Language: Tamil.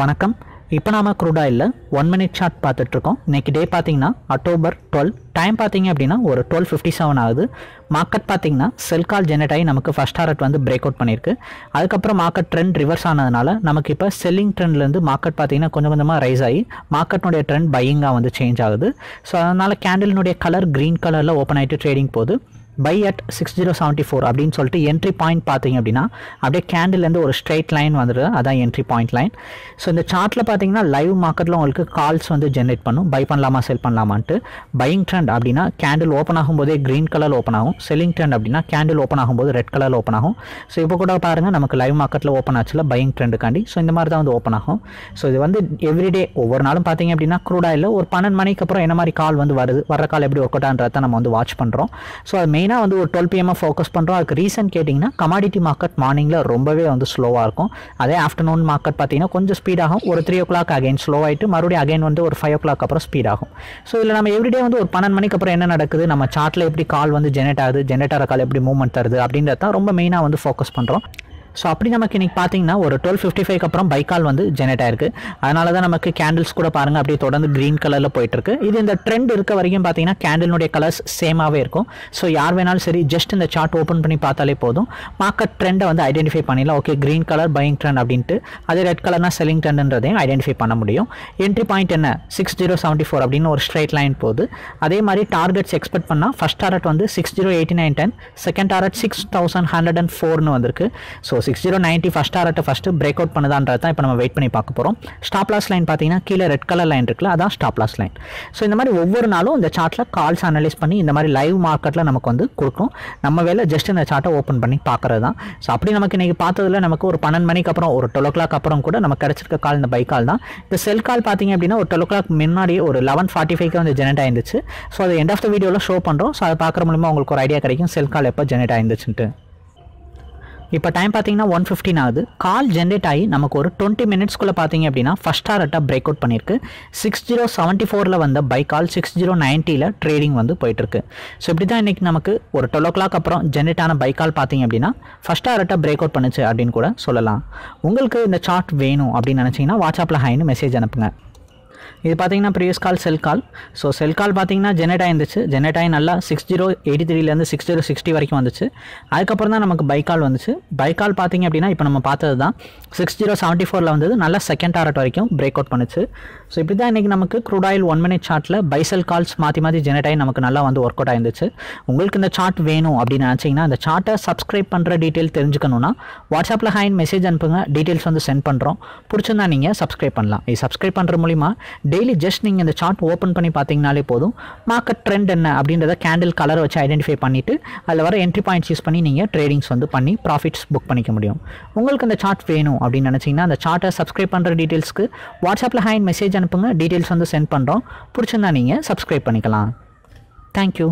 வணக்கம். இப்போ நாம க்ரூடா இல்லை ஒன் மினிட் சார்ட் பார்த்துட்ருக்கோம். இன்னைக்கு டே பார்த்தீங்கன்னா அக்டோபர் டுவெல் டைம் பார்த்தீங்க அப்படின்னா ஒரு டுவெல் ஃபிஃப்டி செவன் ஆகுது. மார்க்கெட் பார்த்தீங்கன்னா செல் கால் ஜெனரேட் ஆகி நமக்கு ஃபஸ்ட் டாரட் வந்து பிரேக் அவுட் பண்ணியிருக்கு. அதுக்கப்புறம் மார்க்கெட் ட்ரெண்ட் ரிவர்ஸ் ஆனதுனால நமக்கு இப்போ செல்லிங் ட்ரெண்ட்லேருந்து மார்க்கெட் பார்த்தீங்கன்னா கொஞ்சம் கொஞ்சமாக ரைஸ் ஆகி மார்க்கெட்னுடைய ட்ரெண்ட் பையிங்காக வந்து சேஞ்ச் ஆகுது. ஸோ அதனால் கேண்டில்னுடைய கலர் க்ரீன் கலரில் ஓப்பன் ஆகிட்டு ட்ரேடிங் போகுது. Buy at six zero seventy four அப்படின்னு சொல்லிட்டு என்ட்ரி பாயிண்ட் பார்த்தீங்க அப்படின்னா அப்படியே கேண்டில்லேருந்து ஒரு ஸ்ட்ரைட் லைன் வந்துடுது அதான் என்ட்ரி பாயிண்ட் லைன் ஸோ இந்த சார்ட்டில் பார்த்தீங்கன்னா லைவ் மார்க்கெட்டில் உங்களுக்கு கால்ஸ் வந்து ஜென்ரேட் பண்ணும். பை பண்ணலாமா செல் பண்ணலாமான்ட்டு. பையிங் ட்ரெண்ட் அப்படின்னா கேண்டில் ஓப்பன் ஆகும்போதே க்ரீன் கலர் ஓப்பன் ஆகும். செல்லிங் ட்ரெண்ட் அப்படின்னா கேண்டில் ஓப்பன் ஆகும்போது ரெட் கலர் ஓப்பன் ஆகும். ஸோ இப்போ கூட பாருங்கள் நமக்கு லைவ் மார்க்கெட்டில் ஓப்பன் ஆச்சுல பையிங் ட்ரெண்டுக்காண்டி ஸோ இந்த மாதிரி தான் வந்து ஓப்பன் ஆகும். ஸோ இது வந்து எவ்ரிடே ஒவ்வொரு நாளும் பார்த்தீங்க அப்படின்னா க்ரூடாயில் ஒரு பன்னெண்டு மணிக்கு அப்புறம் என்ன மாதிரி கால் வந்து வருது? வர கால் எப்படி ஒர்க் அவுட் ஆன்றதை நம்ம வந்து வாட்ச் பண்ணுறோம் ஸோ அது மெயின் மெயினாக வந்து ஒரு டுவெல் பிஎம்மாக ஃபோக்கஸ் பண்ணுறோம் அதுக்கு ரீசன் கேட்டிங்கன்னா கமாடிட்டி மார்க்கெட் மார்னிங்கில் ரொம்பவே வந்து ஸ்லோவாக இருக்கும். அதே ஆஃப்டர்நூன் மார்க்கெட் பார்த்தீங்கன்னா கொஞ்சம் ஸ்பீடாகும் ஒரு three o'clock again slow ஆகிட்டு மறுபடியும் அகைன் வந்து ஒரு ஃபைவ் ஓ கிளாக் அப்புறம் ஸ்பீட் ஆகும். ஸோ இதில் நம்ம எவ்ரிடே வந்து ஒரு பன்னெண்டு மணிக்கு அப்புறம் என்ன நடக்குது? நம்ம சார்ட்டில் எப்படி கால் வந்து ஜெனரேட் ஆகுது? ஜெனரேட் ஆகிற கால் எப்படி மூவ்மெண்ட் தருது? அப்படின்றத தான் ரொம்ப மெயினாக வந்து ஃபோக்கஸ் பண்ணுறோம் ஸோ அப்படி நமக்கு இன்றைக்கி பார்த்தீங்கன்னா ஒரு டுவெல் ஃபிஃப்டி ஃபைவ் அப்புறம் பைக்கால் வந்து ஜெனரேட் ஆயிருக்கு. அதனால தான் நமக்கு கேண்டில்ஸ் கூட பாருங்கள் அப்படியே தொடர்ந்து க்ரீன் கலரில் போயிட்டுருக்கு. இது இந்த ட்ரெண்ட் இருக்க வரைக்கும் பார்த்தீங்கன்னா கேண்டிலுடைய கலர்ஸ் சேமாகவே இருக்கும். ஸோ யார் வேணாலும் சரி ஜஸ்ட் இந்த சார்ட் ஓப்பன் பண்ணி பார்த்தாலே போதும். மார்க்கெட் ட்ரெண்டை வந்து ஐடென்டிஃபை பண்ணிடலாம். Okay green colour buying trend அப்படின்ட்டு. அது ரெட் கலர்னா செல்லிங் ட்ரெண்ட்ன்றதையும் ஐடென்டிஃபை பண்ண முடியும். என்ட்ரி பாயிண்ட் என்ன? சிக்ஸ் ஜீரோ செவன்ட்டி ஃபோர் அப்படின்னு ஒரு ஸ்ட்ரைட் லைன் போகுது. அதே மாதிரி டார்கெட்ஸ் எக்ஸ்பெக்ட் பண்ணால் ஃபஸ்ட் டாரட் வந்து six zero eighty nine ten second target six thousand hundred and ஃபோர்னு வந்திருக்கு. So six zero ninety first டாரட்டை first break out பண்ணுதான்றது தான் இப்போ நம்ம வெயிட் பண்ணி பார்க்க போகிறோம் ஸ்டாப் லாஸ் லைன் பார்த்தீங்கன்னா கீழே ரெட் கலர் லைன் இருக்குல்ல அதான் ஸ்டாப் லாஸ் லைன் ஸோ இந்த மாதிரி ஒவ்வொரு நாளும் இந்த சார்ட்டில் கால்ஸ் அனலைஸ் பண்ணி இந்த மாதிரி லைவ் மார்க்கெட்டில் நமக்கு வந்து கொடுக்கும் நம்ம வேலை ஜஸ்ட் இந்த சார்ட்டை ஓப்பன் பண்ணி பார்க்குறது தான். ஸோ அப்படி நமக்கு இன்றைக்கி பார்த்ததுல நமக்கு ஒரு பன்னெண்டு மணிக்கு அப்புறம் ஒரு டுவெல் ஓ கிளாக் அப்புறம் கூட நமக்கு கிடச்சிருக்க கால் இந்த பை கால் தான். இந்த செல் கால் பார்த்தீங்க அப்படின்னா ஒரு டுவெல் ஓ கிளாக் முன்னாடி ஒரு லெவன் ஃபார்ட்டி ஃபைவ்க்கு வந்து ஜெனரேட் ஆயிருந்துச்சு. ஸோ அது எண்ட் ஆஃப் த வீடியோவில் ஷோ பண்ணுறோம் ஸோ அதை பார்க்குற மூலிமா உங்களுக்கு ஒரு ஐடியா கிடைக்கும் செல் கால் எப்போ ஜெனரேட் ஆயிருந்துச்சுன்ட்டு. இப்போ டைம் பார்த்தீங்கன்னா ஒன் ஃபிஃப்டின் ஆகுது. கால் ஜென்ரேட் ஆகி நமக்கு ஒரு டுவெண்ட்டி மினிட்ஸ்க்குள்ளே பார்த்தீங்க அப்படின்னா ஃபஸ்ட் டாரட்டாக பிரேக் அவுட் பண்ணியிருக்கு. சிக்ஸ் ஜீரோ செவன்ட்டி ஃபோரில் வந்த பை கால் சிக்ஸ் ஜீரோ நைன்ட்டியில் ட்ரேடிங் வந்து போயிட்டுருக்கு. ஸோ இப்படி தான் இன்றைக்கி நமக்கு ஒரு டுவெல் ஓ கிளாக் அப்புறம் ஜென்ரேட் ஆன பை கால் பார்த்தீங்க அப்படின்னா ஃபஸ்ட் டாரட்டாக பிரேக் அவுட் பண்ணுச்சு அப்படின்னு கூட சொல்லலாம். உங்களுக்கு இந்த சார்ட் வேணும் அப்படின்னு நினச்சிங்கன்னா வாட்ஸ்அப்பில் ஹைன்னு மெசேஜ் அனுப்புங்க. இது பார்த்தீங்கன்னா ப்ரீவியஸ் கால் செல் கால் ஸோ செல் கால் பார்த்தீங்கன்னா ஜெனரேட் ஆயிருந்துச்சு. ஜெனரேட் ஆகி நல்லா சிக்ஸ் ஜீரோ எயிட்டி த்ரீலேருந்து சிக்ஸ் ஜீரோ சிக்ஸ்டி வரைக்கும் வந்துச்சு. அதுக்கப்புறம் தான் நமக்கு பை கால் வந்துச்சு. பை கால் பார்த்தீங்க அப்படின்னா இப்போ நம்ம பார்த்தது தான் சிக்ஸ் ஜீரோ செவன்ட்டி ஃபோரில் வந்தது. நல்லா செகண்ட் டாரட் வரைக்கும் பிரேக் அவுட் பண்ணுச்சு. ஸோ இப்படி தான் இன்றைக்கி நமக்கு க்ரூட் ஆயில் ஒன் மினிட் சார்ட்டில் பைசெல் கால்ஸ் மாற்றி மாற்றி ஜெனரேட் ஆகி நமக்கு நல்லா வந்து ஒர்க் அவுட் ஆயிருந்துச்சு. உங்களுக்கு இந்த சார்ட் வேணும் அப்படின்னு நினச்சிங்கன்னா அந்த சார்ட்டை சப்ஸ்கிரைப் பண்ணுற டீட்டெயில் தெரிஞ்சுக்கணுன்னா வாட்ஸ்அப்பில் ஹைன் மெசேஜ் அனுப்புங்க. டீட்டெயில்ஸ் வந்து சென்ட் பண்ணுறோம் பிடிச்சிருந்தா நீங்கள் சப்ஸ்கிரைப் பண்ணலாம். இது சப்ஸ்கிரைப் பண்ணுற மூலிமா டெய்லி ஜஸ்ட் நீங்கள் இந்த சார்ட் ஓப்பன் பண்ணி பார்த்தீங்கனாலே போதும். மார்க்கெட் ட்ரெண்ட் என்ன அப்படின்றத கேண்டில் கலர் வச்சு ஐடென்டிஃபை பண்ணிவிட்டு அதில் வர என்ட்ரி பாயிண்ட்ஸ் யூஸ் பண்ணி நீங்கள் ட்ரேடிங்ஸ் வந்து பண்ணி ப்ராஃபிட்ஸ் புக் பண்ணிக்க முடியும். உங்களுக்கு அந்த சார்ட் வேணும் அப்படின்னு நினச்சிங்கன்னா அந்த சார்ட்டை சப்ஸ்கிரைப் பண்ணுற டீட்டெயில்ஸ்க்கு வாட்ஸ்அப்பில் ஹேண்ட் மெசேஜ் அனுப்புங்க. டீட்டெயில்ஸ் வந்து சென்ட் பண்ணுறோம் பிடிச்சிருந்தா நீங்கள் சப்ஸ்கிரைப் பண்ணிக்கலாம். தேங்க்யூ